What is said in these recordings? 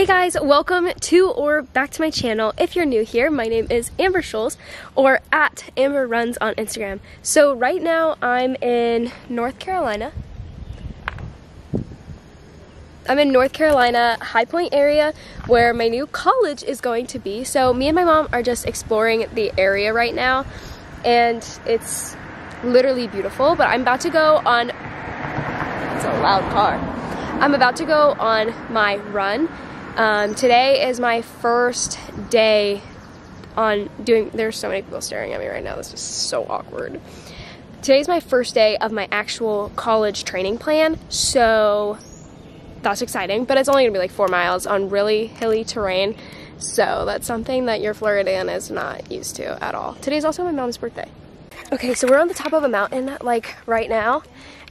Hey guys, welcome to or back to my channel. If you're new here, my name is Amber Schulz or at Amber Runs on Instagram. So right now I'm in North Carolina. I'm in North Carolina, High Point area where my new college is going to be. So me and my mom are just exploring the area right now and it's literally beautiful, but I'm about to go on, it's a loud car. I'm about to go on my run um, today is my first day on doing, there's so many people staring at me right now. This is so awkward. Today's my first day of my actual college training plan, so that's exciting, but it's only gonna be like four miles on really hilly terrain. So that's something that your Floridian is not used to at all. Today's also my mom's birthday. Okay, so we're on the top of a mountain like right now,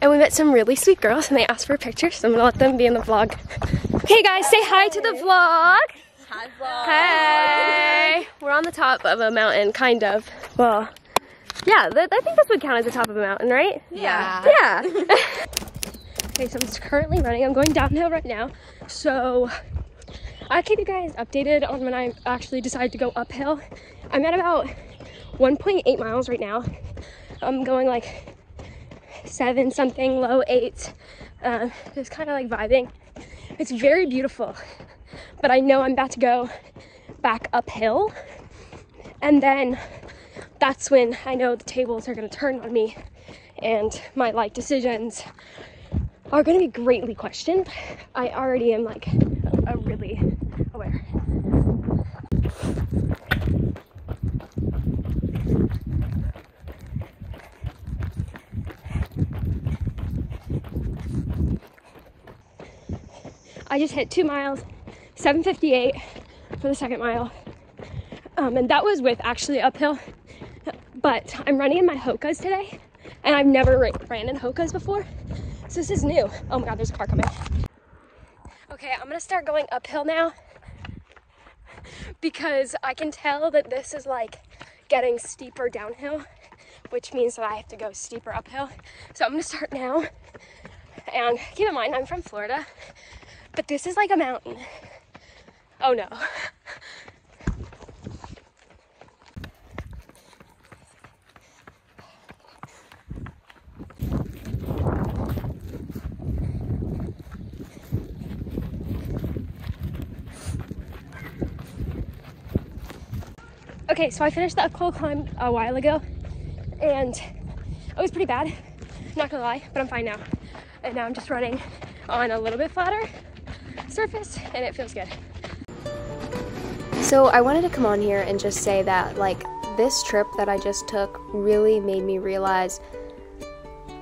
and we met some really sweet girls and they asked for pictures, so I'm gonna let them be in the vlog. Okay guys, say hi to the vlog. Hi vlog. Hey! We're on the top of a mountain, kind of. Well, yeah, th I think this would count as the top of a mountain, right? Yeah. Yeah. okay, so I'm currently running. I'm going downhill right now. So I'll keep you guys updated on when I actually decide to go uphill. I'm at about 1.8 miles right now. I'm going like seven something, low eight. Uh, just kind of like vibing. It's very beautiful, but I know I'm about to go back uphill. And then that's when I know the tables are gonna turn on me and my life decisions are gonna be greatly questioned. I already am like a really aware. I just hit two miles, 758 for the second mile. Um, and that was with actually uphill. But I'm running in my Hokas today, and I've never ra- ran in Hokas before. So this is new. Oh my god, there's a car coming. Okay, I'm gonna start going uphill now because I can tell that this is like getting steeper downhill, which means that I have to go steeper uphill. So I'm gonna start now. And keep in mind, I'm from Florida, but this is like a mountain. Oh no. Okay, so I finished the uphill climb a while ago, and it was pretty bad. Not gonna lie, but I'm fine now. And now I'm just running on a little bit flatter surface, and it feels good. So I wanted to come on here and just say that, like, this trip that I just took really made me realize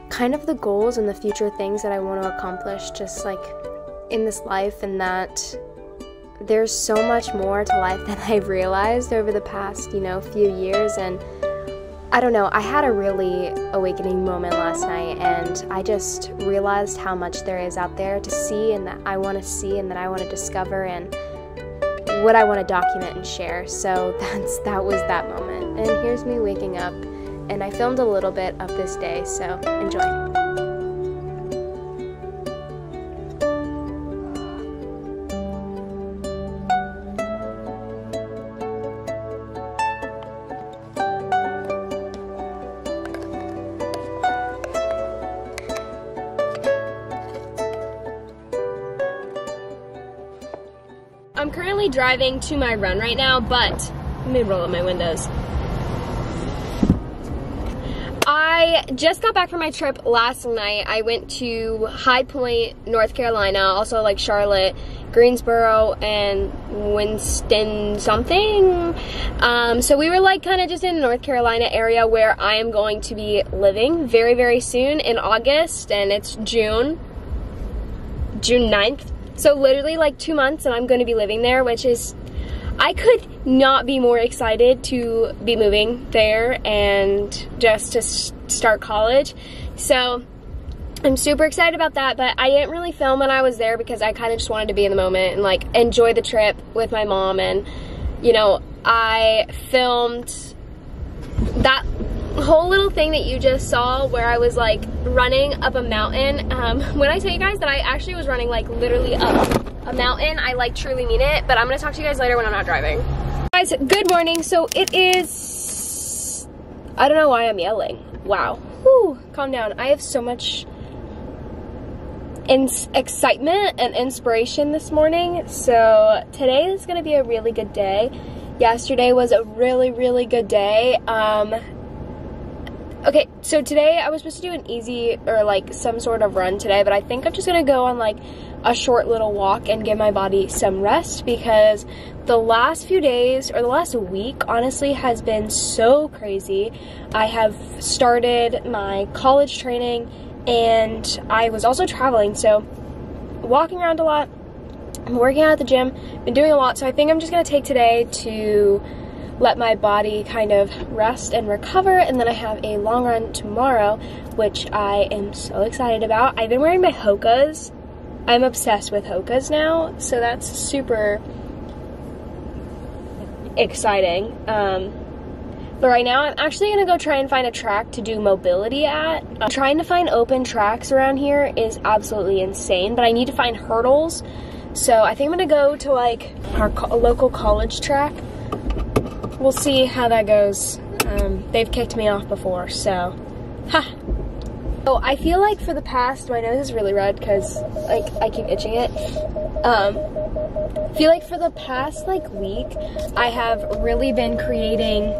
kind of the goals and the future things that I want to accomplish, just like in this life, and that there's so much more to life than I've realized over the past, you know, few years. And I don't know, I had a really awakening moment last night, and I just realized how much there is out there to see, and that I want to see, and that I want to discover, and what I want to document and share. So that's that was that moment. And here's me waking up, and I filmed a little bit of this day, so enjoy. I'm currently driving to my run right now, but let me roll up my windows. I just got back from my trip last night. I went to High Point, North Carolina, also like Charlotte, Greensboro, and Winston something. Um, so we were like kind of just in North Carolina area where I am going to be living very, very soon in August, and it's June, June 9th. So literally like two months and I'm going to be living there, which is, I could not be more excited to be moving there and just to start college. So I'm super excited about that, but I didn't really film when I was there because I kind of just wanted to be in the moment and like enjoy the trip with my mom. And, you know, I filmed that whole little thing that you just saw where I was like running up a mountain. Um, when I tell you guys that I actually was running like literally up a mountain. I like truly mean it, but I'm gonna talk to you guys later when I'm not driving. Guys, good morning. So it is, I don't know why I'm yelling. Wow. Whew, calm down. I have so much in excitement and inspiration this morning. So today is gonna be a really good day. Yesterday was a really, really good day. Um, okay, so today I was supposed to do an easy or like some sort of run today, but I think I'm just gonna go on like a short little walk and give my body some rest because the last few days or the last week honestly has been so crazy. I have started my college training and I was also traveling, so walking around a lot. I'm working out at the gym, been doing a lot, so I think I'm just gonna take today to let my body kind of rest and recover, and then I have a long run tomorrow, which I am so excited about. I've been wearing my Hokas. I'm obsessed with Hokas now, so that's super exciting. Um, but right now, I'm actually gonna go try and find a track to do mobility at. Uh, trying to find open tracks around here is absolutely insane, but I need to find hurdles. So I think I'm gonna go to like our co local college track. We'll see how that goes. Um, they've kicked me off before, so, ha. So I feel like for the past, my nose is really red because like I keep itching it. Um, feel like for the past like week, I have really been creating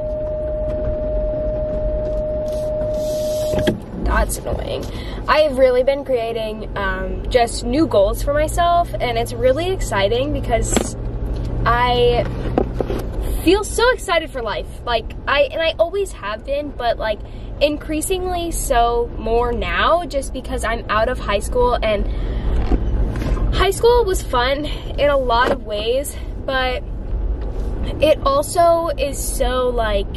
that's annoying. I have really been creating um, just new goals for myself, and it's really exciting because I feel so excited for life. Like I and I always have been, but like increasingly so more now, just because I'm out of high school and high school was fun in a lot of ways, but it also is so like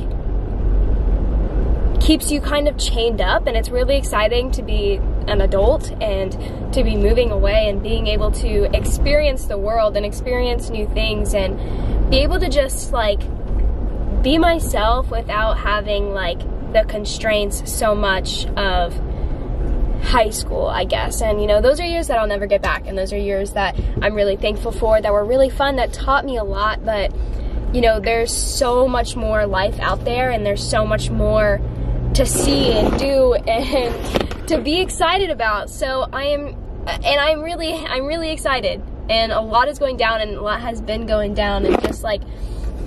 keeps you kind of chained up and it's really exciting to be an adult and to be moving away and being able to experience the world and experience new things and be able to just like be myself without having like the constraints so much of high school, I guess. And you know, those are years that I'll never get back and those are years that I'm really thankful for that were really fun that taught me a lot, but you know, there's so much more life out there and there's so much more to see and do and to be excited about. So I am, and I'm really, I'm really excited. And a lot is going down and a lot has been going down and just like,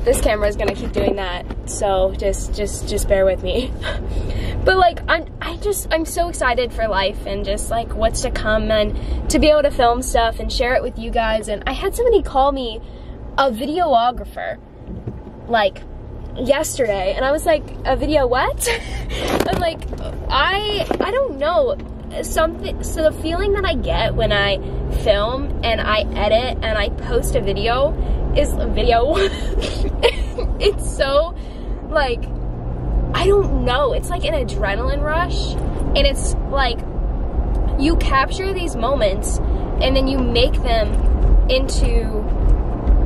this camera is gonna keep doing that. So just, just, just bear with me. but like, I'm, I just, I'm so excited for life and just like what's to come and to be able to film stuff and share it with you guys. And I had somebody call me a videographer. Like, yesterday and I was like, a video what? I'm like, I, I don't know. Something, so the feeling that I get when I film and I edit and I post a video is a video. it's so like, I don't know. It's like an adrenaline rush and it's like, you capture these moments and then you make them into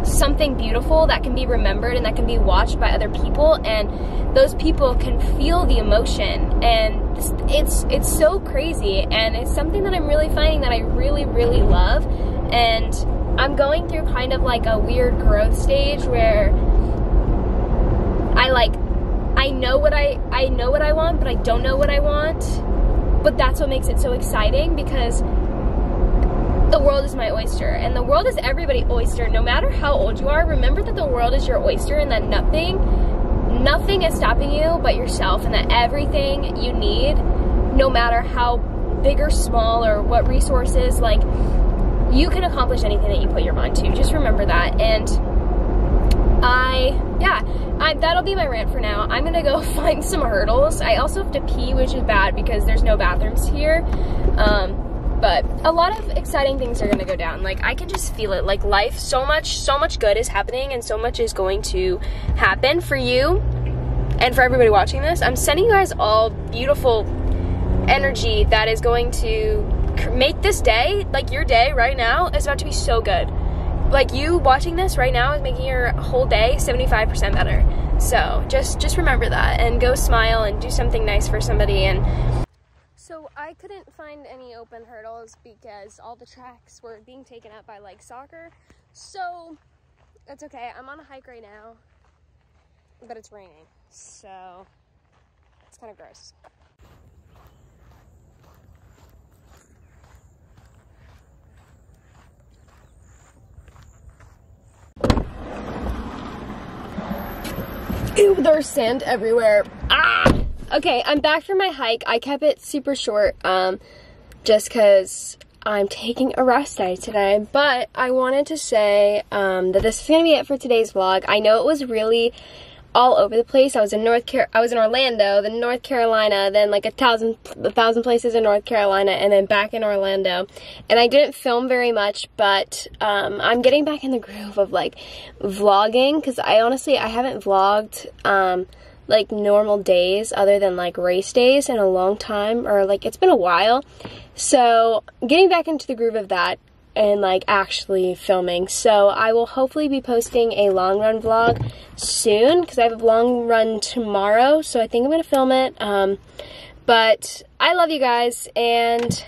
something beautiful that can be remembered and that can be watched by other people and those people can feel the emotion. And it's it's so crazy and it's something that I'm really finding that I really really love. And I'm going through kind of like a weird growth stage where I like I know what I I know what I want but I don't know what I want. But that's what makes it so exciting because the world is my oyster and the world is everybody oyster. No matter how old you are remember that the world is your oyster and that nothing nothing is stopping you but yourself and that everything you need no matter how big or small or what resources like you can accomplish anything that you put your mind to. Just remember that. And I yeah I, that'll be my rant for now. I'm gonna go find some hurdles. I also have to pee which is bad because there's no bathrooms here. Um, but a lot of exciting things are gonna go down. Like i can just feel it. Like life so much so much good is happening and so much is going to happen for you and for everybody watching this. I'm sending you guys all beautiful energy that is going to make this day like your day right now is about to be so good. Like you watching this right now is making your whole day 75% better. So just just remember that and go smile and do something nice for somebody and so I couldn't find any open hurdles because all the tracks were being taken up by like soccer. So that's okay. I'm on a hike right now, but it's raining. So it's kind of gross. Ew, there's sand everywhere. Ah! Okay, I'm back from my hike. I kept it super short, um, just because I'm taking a rest day today. But I wanted to say um, that this is going to be it for today's vlog. I know it was really all over the place. I was in North Car I was in Orlando, then North Carolina, then like a thousand a thousand places in North Carolina, and then back in Orlando. And I didn't film very much, but um, I'm getting back in the groove of like vlogging because I honestly I haven't vlogged um, like normal days other than like race days in a long time or like it's been a while. So getting back into the groove of that and like actually filming. So I will hopefully be posting a long run vlog soon because I have a long run tomorrow. So I think I'm going to film it. Um, but I love you guys and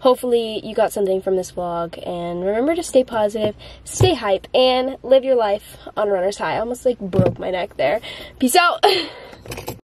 hopefully you got something from this vlog and remember to stay positive, stay hype, and live your life on runner's high. I almost like broke my neck there. Peace out.